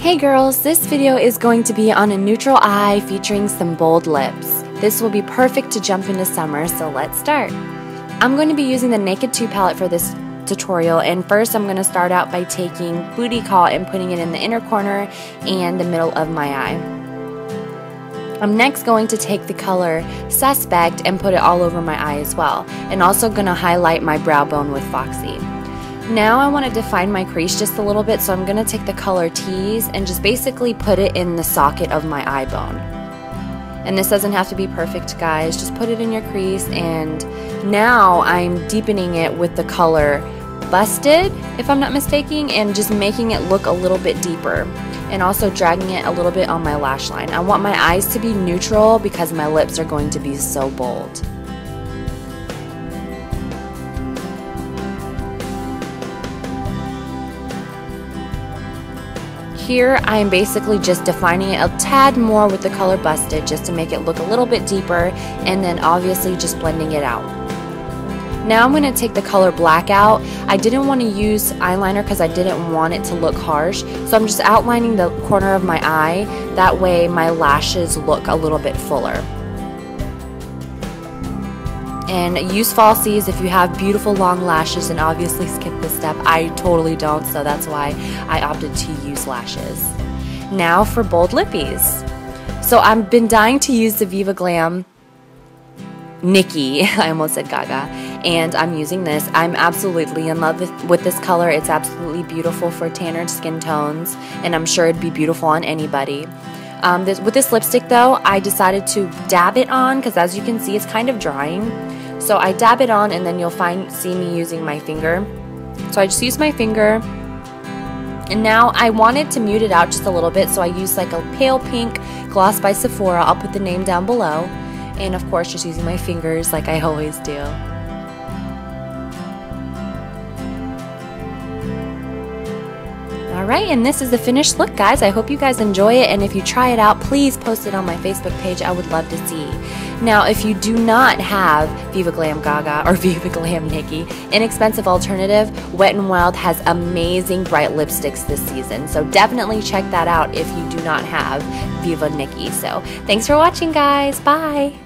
Hey girls, this video is going to be on a neutral eye featuring some bold lips. This will be perfect to jump into summer, so let's start. I'm going to be using the Naked 2 palette for this tutorial and first I'm going to start out by taking Booty Call and putting it in the inner corner and the middle of my eye. I'm next going to take the color Suspect and put it all over my eye as well and also going to highlight my brow bone with Foxy. Now I want to define my crease just a little bit so I'm going to take the color Tease and just basically put it in the socket of my eye bone. And this doesn't have to be perfect guys, just put it in your crease and now I'm deepening it with the color Busted, if I'm not mistaken, and just making it look a little bit deeper and also dragging it a little bit on my lash line. I want my eyes to be neutral because my lips are going to be so bold. Here I'm basically just defining it a tad more with the color Busted just to make it look a little bit deeper and then obviously just blending it out. Now I'm going to take the color Blackout. I didn't want to use eyeliner because I didn't want it to look harsh. So I'm just outlining the corner of my eye. That way my lashes look a little bit fuller. And use falsies if you have beautiful long lashes and obviously skip this step. I totally don't, so that's why I opted to use lashes. Now for bold lippies. So I've been dying to use the Viva Glam Nicki, I almost said Gaga, and I'm using this. I'm absolutely in love with, this color. It's absolutely beautiful for tanner skin tones, and I'm sure it'd be beautiful on anybody. Um, this, with this lipstick though, I decided to dab it on because as you can see, it's kind of drying. So I dab it on and then you'll find see me using my finger. So I just use my finger. And now I wanted to mute it out just a little bit, so I used like a pale pink gloss by Sephora. I'll put the name down below. And of course, just using my fingers like I always do. Alright, and this is the finished look, guys. I hope you guys enjoy it, and if you try it out, please post it on my Facebook page. I would love to see. Now, if you do not have Viva Glam Gaga or Viva Glam Nicki, inexpensive alternative, Wet n Wild has amazing bright lipsticks this season. So definitely check that out if you do not have Viva Nicki. So thanks for watching, guys. Bye.